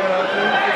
Obrigado.